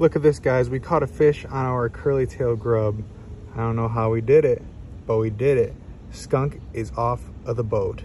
Look at this, guys. We caught a fish on our curly tail grub. I don't know how we did it, but we did it. Skunk is off of the boat.